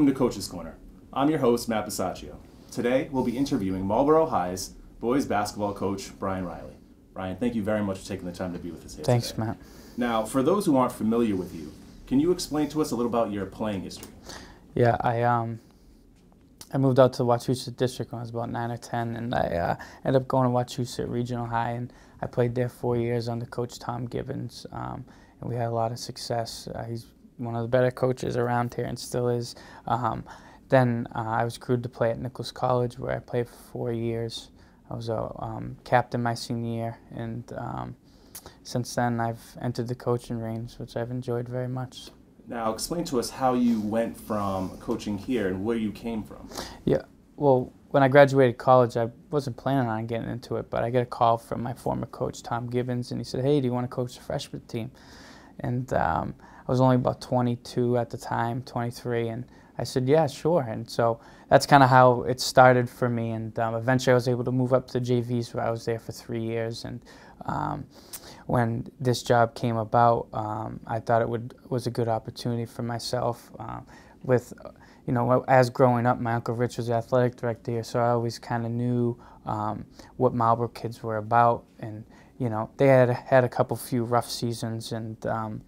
welcome to Coach's Corner. I'm your host, Matt Besachio. Today, we'll be interviewing Marlboro High's boys basketball coach, Bryan Riley. Bryan, thank you very much for taking the time to be with us here Thanks, today. Matt. Now, for those who aren't familiar with you, can you explain to us a little about your playing history? Yeah, I um, I moved out to the Wachusett District when I was about nine or ten, and I uh, ended up going to Wachusett Regional High, and I played there four years under Coach Tom Gibbons, um, and we had a lot of success. Uh, he's one of the better coaches around here, and still is. Um, then uh, I was crewed to play at Nichols College, where I played for four years. I was a um, captain my senior year, and um, since then I've entered the coaching range, which I've enjoyed very much. Now, explain to us how you went from coaching here and where you came from. Yeah, well, when I graduated college, I wasn't planning on getting into it, but I got a call from my former coach, Tom Gibbons, and he said, "Hey, do you want to coach the freshman team?" And um, I was only about 22 at the time, 23, and I said, "Yeah, sure." And so that's kind of how it started for me. And um, eventually, I was able to move up to JVs, where I was there for three years. And um, when this job came about, um, I thought it would was a good opportunity for myself. Uh, with, you know, as growing up, my uncle Rich was the athletic director so I always kind of knew um, what Marlboro kids were about, and you know, they had had a couple few rough seasons, and um,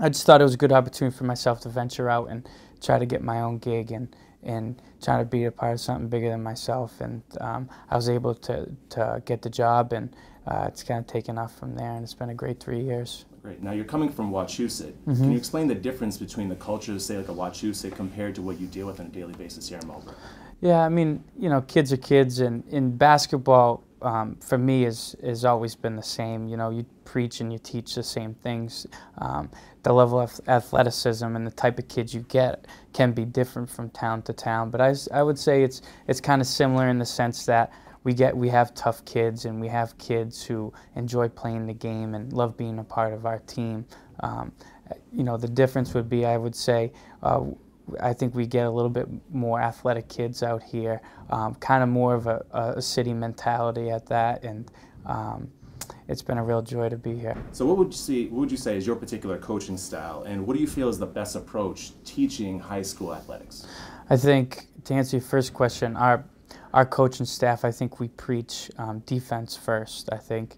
I just thought it was a good opportunity for myself to venture out and try to get my own gig and and try to be a part of something bigger than myself. And um, I was able to, to get the job, and uh, it's kind of taken off from there. And it's been a great three years. Great. Now, you're coming from Wachusett. Mm-hmm. Can you explain the difference between the cultures, say, like a Wachusett, compared to what you deal with on a daily basis here in Marlboro? Yeah, I mean, you know, kids are kids, and in basketball, um, for me, is has always been the same. You know, you preach and you teach the same things. Um, the level of athleticism and the type of kids you get can be different from town to town, but I, I would say it's it's kind of similar in the sense that we get we have tough kids and we have kids who enjoy playing the game and love being a part of our team. Um, you know, the difference would be, I would say. Uh, I think we get a little bit more athletic kids out here, um, kind of more of a, a, city mentality at that, and um, it's been a real joy to be here. So, what would you say? What would you say is your particular coaching style, and what do you feel is the best approach teaching high school athletics? I think to answer your first question, our our coaching staff, I think we preach um, defense first. I think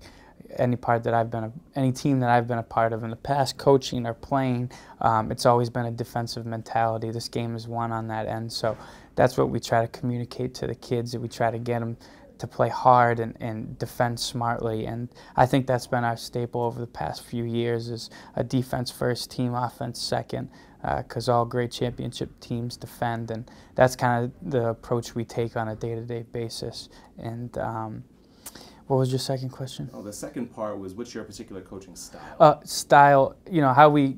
any part that I've been, a, any team that I've been a part of in the past, coaching or playing, um, it's always been a defensive mentality. This game is won on that end, so that's what we try to communicate to the kids. That we try to get them to play hard and, and defend smartly, and I think that's been our staple over the past few years: is a defense first, team offense second. Because uh, all great championship teams defend, and that's kind of the approach we take on a day-to-day basis. And um, what was your second question? Oh, the second part was what's your particular coaching style? Uh, style, you know, how we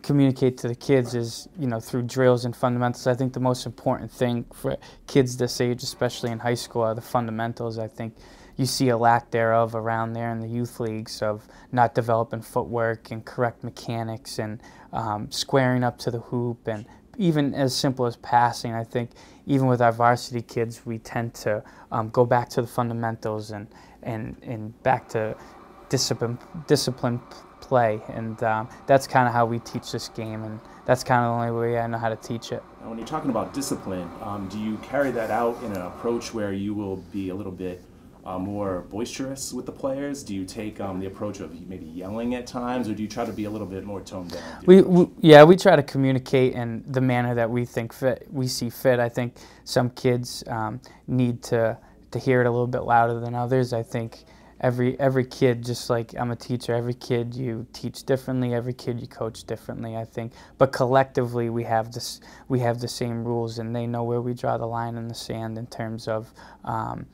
communicate to the kids is, you know, through drills and fundamentals. I think the most important thing for kids this age, especially in high school, are the fundamentals. I think you see a lack thereof around there in the youth leagues of not developing footwork and correct mechanics and um, squaring up to the hoop and even as simple as passing, I think even with our varsity kids, we tend to um, go back to the fundamentals and, and, and back to discipline, discipline play. And um, that's kind of how we teach this game. And that's kind of the only way I know how to teach it. When you're talking about discipline, um, do you carry that out in an approach where you will be a little bit uh, more boisterous with the players? Do you take um, the approach of maybe yelling at times, or do you try to be a little bit more toned down? We, we, yeah, we try to communicate in the manner that we think fit, we see fit. I think some kids um, need to to hear it a little bit louder than others. I think every every kid, just like I'm a teacher, every kid you teach differently, every kid you coach differently. I think, but collectively we have this we have the same rules, and they know where we draw the line in the sand in terms of. Um,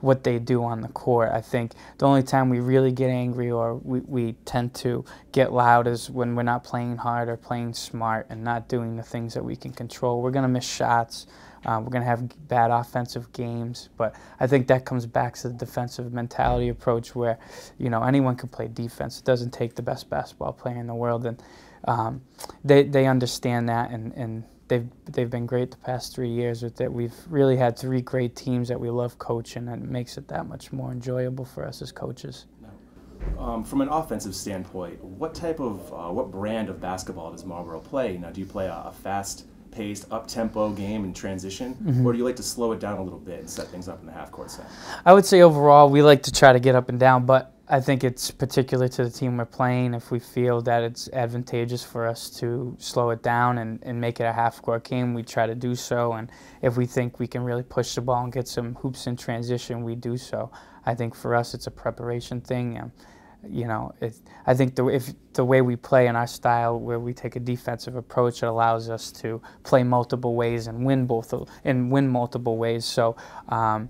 what they do on the court. I think the only time we really get angry or we, we tend to get loud is when we're not playing hard or playing smart and not doing the things that we can control. We're going to miss shots. Uh, we're going to have bad offensive games, but I think that comes back to the defensive mentality approach where, you know, anyone can play defense. It doesn't take the best basketball player in the world, and um, they they understand that, and, and they've they've been great the past three years with it. We've really had three great teams that we love coaching, and it makes it that much more enjoyable for us as coaches. Um, from an offensive standpoint, what type of uh, what brand of basketball does Marlboro play? Now, do you play a, a fast paced, up tempo game in transition, Mm-hmm. or do you like to slow it down a little bit and set things up in the half court set? I would say overall we like to try to get up and down, but I think it's particular to the team we're playing. If we feel that it's advantageous for us to slow it down and, and make it a half court game, we try to do so. And if we think we can really push the ball and get some hoops in transition, we do so. I think for us it's a preparation thing. Um, you know, it, I think the if the way we play in our style, where we take a defensive approach, it allows us to play multiple ways and win both and win multiple ways. So, um,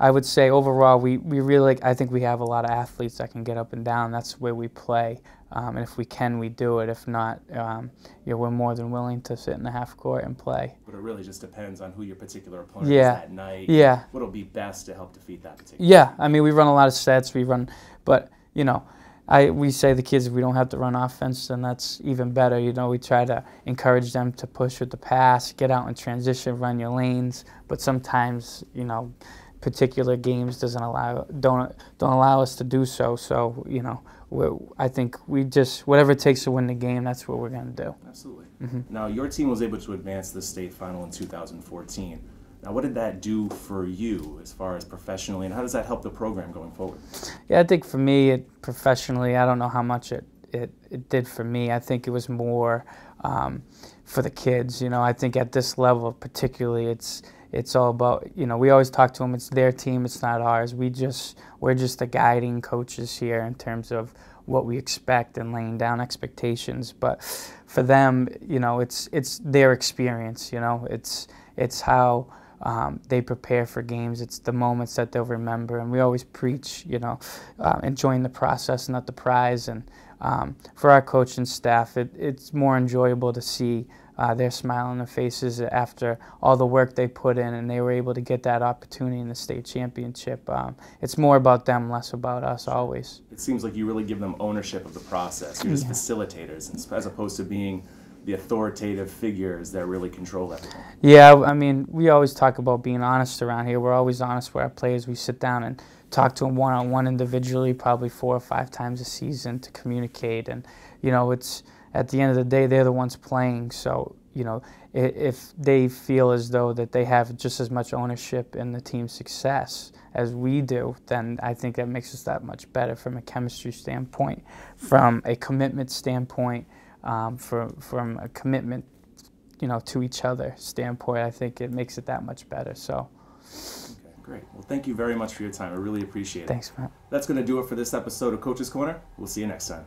I would say overall, we, we really I think we have a lot of athletes that can get up and down. That's where we play, um, and if we can, we do it. If not, um, you know, we're more than willing to sit in the half court and play. But it really just depends on who your particular opponent Yeah. is that night. Yeah. What'll be best to help defeat that particular. Yeah, I mean, we run a lot of sets. We run, but you know, I we say the kids if we don't have to run offense, then that's even better. You know, we try to encourage them to push with the pass, get out in transition, run your lanes. But sometimes, you know, particular games doesn't allow don't don't allow us to do so. So you know, we I think we just whatever it takes to win the game, that's what we're gonna do. Absolutely. Mm-hmm. Now, your team was able to advance to the state final in 2014. Now, what did that do for you as far as professionally, and how does that help the program going forward? Yeah, I think for me, it, professionally, I don't know how much it, it, it did for me. I think it was more um, for the kids. You know, I think at this level, particularly, it's it's all about you know we always talk to them. It's their team. It's not ours. We just we're just the guiding coaches here in terms of what we expect and laying down expectations. But for them, you know, it's it's their experience. You know, it's it's how um, they prepare for games. It's the moments that they'll remember, and we always preach, you know, uh, enjoying the process, not the prize. And um, for our coach and staff, it, it's more enjoyable to see uh, their smile on their faces after all the work they put in, and they were able to get that opportunity in the state championship. Um, it's more about them, less about us, always. It seems like you really give them ownership of the process. You're just facilitators, as opposed to being the authoritative figures that really control everything. Yeah, I mean, we always talk about being honest around here. We're always honest with our players. We sit down and talk to them one on one individually, probably four or five times a season to communicate. And, you know, it's at the end of the day, they're the ones playing. So, you know, if they feel as though that they have just as much ownership in the team's success as we do, then I think that makes us that much better from a chemistry standpoint, from a commitment standpoint, um, from, from a commitment you know, to each other standpoint, I think it makes it that much better. So, Okay, great. Well, thank you very much for your time. I really appreciate it. thanks, Matt. That's going to do it for this episode of Coach's Corner. We'll see you next time.